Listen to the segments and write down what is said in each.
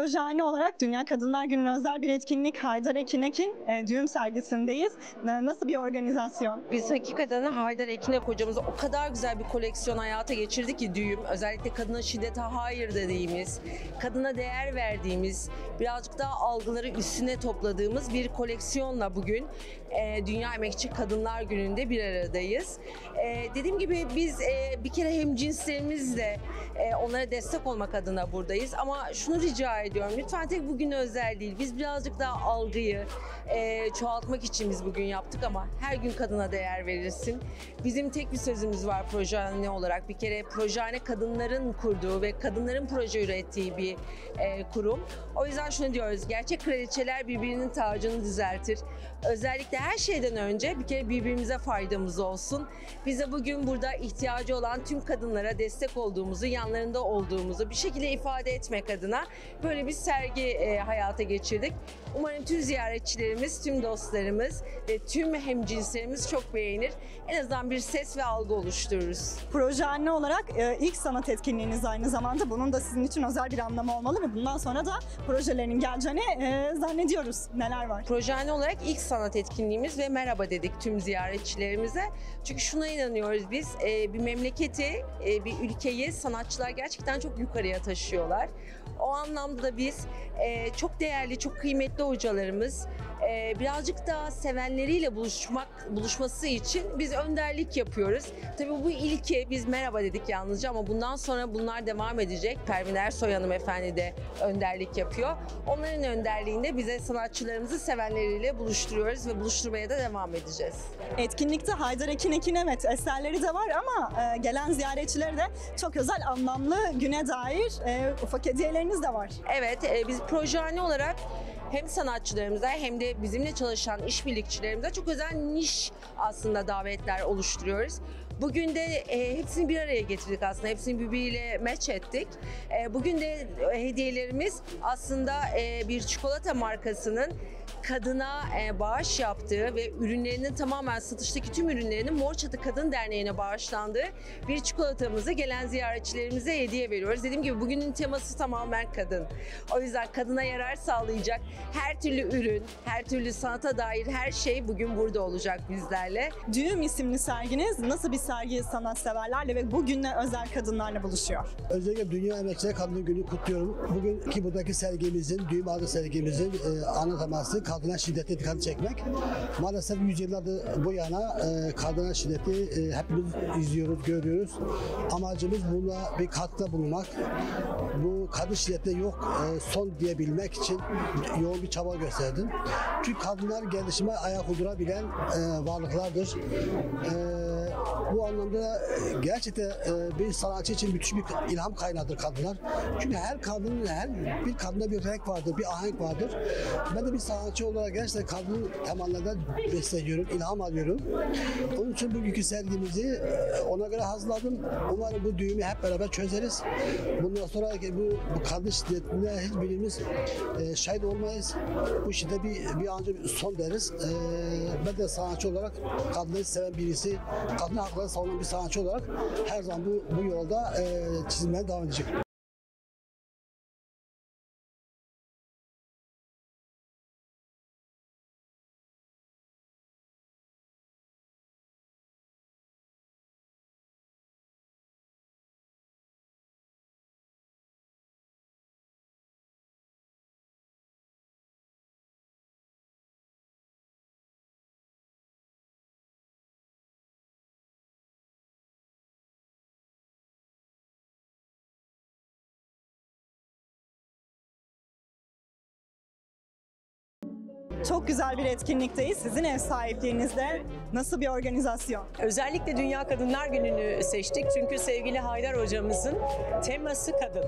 Projehane olarak Dünya Kadınlar Günü'ne özel bir etkinlik Haydar Ekinek'in e, düğüm sergisindeyiz. E, nasıl bir organizasyon? Biz hakikaten Haydar Ekinek hocamızla o kadar güzel bir koleksiyon hayata geçirdik ki düğüm. Özellikle kadına şiddete hayır dediğimiz, kadına değer verdiğimiz, birazcık daha algıları üstüne topladığımız bir koleksiyonla bugün e, Dünya Emekçi Kadınlar Günü'nde bir aradayız. E, dediğim gibi biz e, bir kere hem cinslerimizle e, onlara destek olmak adına buradayız. Ama şunu rica ediyorum, lütfen tek bugün özel değil. Biz birazcık daha algıyı e, çoğaltmak için biz bugün yaptık ama her gün kadına değer verirsin. Bizim tek bir sözümüz var projehane olarak. Bir kere projehane kadınların kurduğu ve kadınların proje ürettiği bir e, kurum. O yüzden şunu diyoruz, gerçek kraliçeler birbirinin tacını düzeltir. Özellikle her şeyden önce bir kere birbirimize faydamız olsun. Bize bugün burada ihtiyacı olan tüm kadınlara destek olduğumuzu, yanlarında olduğumuzu bir şekilde ifade etmek adına böyle bir sergi e, hayata geçirdik. Umarım tüm ziyaretçilerimiz, tüm dostlarımız ve tüm hemcinslerimiz çok beğenir. En azından bir ses ve algı oluştururuz. Projehane olarak e, ilk sanat etkinliğiniz aynı zamanda. Bunun da sizin için özel bir anlamı olmalı ve bundan sonra da projelerinin geleceğini e, zannediyoruz. Neler var? Projehane olarak ilk sanat etkinliğimiz ve merhaba dedik tüm ziyaretçilerimize. Çünkü şuna inanıyoruz biz, e, bir memleketi, e, bir ülkeyi sanatçılar gerçekten çok yukarıya taşıyorlar. O anlamda da biz e, çok değerli, çok kıymetli hocalarımız e, birazcık daha sevenleriyle buluşmak buluşması için biz önderlik yapıyoruz. Tabii bu ilke biz merhaba dedik yalnızca ama bundan sonra bunlar devam edecek. Pervin Ersoy hanımefendi de önderlik yapıyor. Onların önderliğinde bize sanatçılarımızı sevenleriyle buluşturuyoruz ve buluşturmaya da devam edeceğiz. Etkinlikte Haydar Ekinek'in evet eserleri de var ama e, gelen ziyaretçilere de çok özel anlamlı güne dair e, ufak hediyeleriniz de var. Evet, e, biz projehane olarak hem sanatçılarımıza hem de bizimle çalışan işbirlikçilerimize çok özel niş aslında davetler oluşturuyoruz. Bugün de e, hepsini bir araya getirdik aslında. Hepsini birbiriyle match ettik. E, bugün de hediyelerimiz aslında e, bir çikolata markasının kadına e, bağış yaptığı ve ürünlerinin tamamen satıştaki tüm ürünlerinin Mor Çatı Kadın Derneği'ne bağışlandığı bir çikolatamızı gelen ziyaretçilerimize hediye veriyoruz. Dediğim gibi bugünün teması tamamen kadın. O yüzden kadına yarar sağlayacak her türlü ürün, her türlü sanata dair her şey bugün burada olacak bizlerle. Düğüm isimli serginiz nasıl bir sergi sanatseverlerle ve bugünle özel kadınlarla buluşuyor? Özellikle Dünya Emekçiler Kadın Günü kutluyorum. Bugünkü buradaki sergimizin, Düğüm adlı sergimizin e, ana teması kadına şiddete dikkat çekmek. Maalesef yüzyıllardır bu yana e, kadına şiddeti e, hepimiz izliyoruz, görüyoruz. Amacımız buna bir katkıda bulunmak. Bu kadın şiddete yok e, son diyebilmek için yoğun bir çaba gösterdim. Çünkü kadınlar gelişime ayak uydurabilen e, varlıklardır. E, bu anlamda e, gerçekten e, bir sanatçı için müthiş bir ilham kaynağıdır kadınlar. Çünkü her kadının, her bir kadında bir renk vardır, bir ahenk vardır. Ben de bir sanatçı olarak gerçekten kadın temellerden besleniyorum, ilham alıyorum. Onun için bugünkü sergimizi e, ona göre hazırladım. Umarım bu düğümü hep beraber çözeriz. Bundan sonra bu, bu kadın şiddetine hiçbirimiz e, şahit olmayız. Bu şiddete bir, bir an önce son deriz. Ben de sanatçı olarak kadını seven birisi, kadın hakları savunan bir sanatçı olarak her zaman bu, bu yolda e, çizmeye devam edecek. Çok güzel bir etkinlikteyiz. Sizin ev sahipliğinizde nasıl bir organizasyon? Özellikle Dünya Kadınlar Günü'nü seçtik çünkü sevgili Haydar hocamızın teması kadın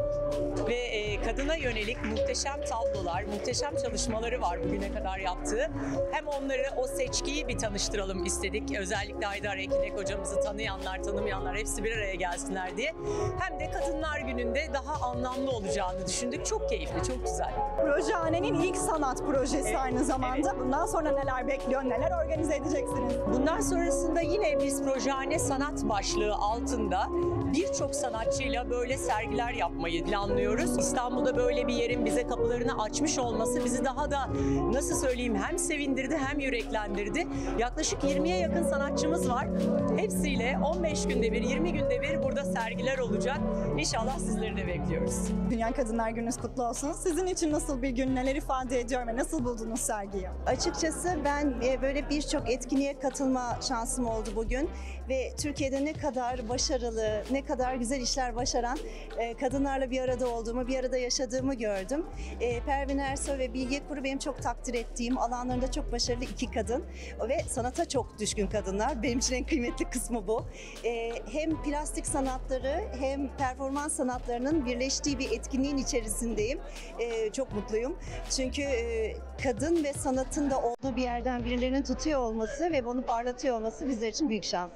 ve e, kadına yönelik muhteşem tablolar, muhteşem çalışmaları var bugüne kadar yaptığı. Hem onları o seçkiyi bir tanıştıralım istedik. Özellikle Haydar Ekinek hocamızı tanıyanlar, tanımayanlar hepsi bir araya gelsinler diye. Hem de Kadınlar Günü'nde daha anlamlı olacağını düşündük. Çok keyifli, çok güzel. Projehanenin ilk sanat projesi aynı zamanda. Zamanda bundan sonra neler bekliyor, neler organize edeceksiniz? Bundan sonrasında yine biz Projane Sanat başlığı altında birçok sanatçıyla böyle sergiler yapmayı planlıyoruz. İstanbul'da böyle bir yerin bize kapılarını açmış olması bizi daha da nasıl söyleyeyim hem sevindirdi hem yüreklendirdi. Yaklaşık 20'ye yakın sanatçımız var. Hepsiyle 15 günde bir, 20 günde bir burada sergiler olacak. İnşallah sizleri de bekliyoruz. Dünya Kadınlar Gününüz kutlu olsun. Sizin için nasıl bir gün, neler ifade ediyor ve nasıl buldunuz sergiyi? Açıkçası ben e, böyle birçok etkinliğe katılma şansım oldu bugün ve Türkiye'de ne kadar başarılı, ne kadar güzel işler başaran e, kadınlarla bir arada olduğumu, bir arada yaşadığımı gördüm. E, Pervin Ersoy ve Bilge Kuru benim çok takdir ettiğim, alanlarında çok başarılı iki kadın ve sanata çok düşkün kadınlar. Benim için en kıymetli kısmı bu. Hem plastik sanatları hem performans sanatlarının birleştiği bir etkinliğin içerisindeyim. Çok mutluyum. Çünkü kadın ve sanatın da olduğu bir yerden birilerinin tutuyor olması ve bunu parlatıyor olması bizler için büyük şans.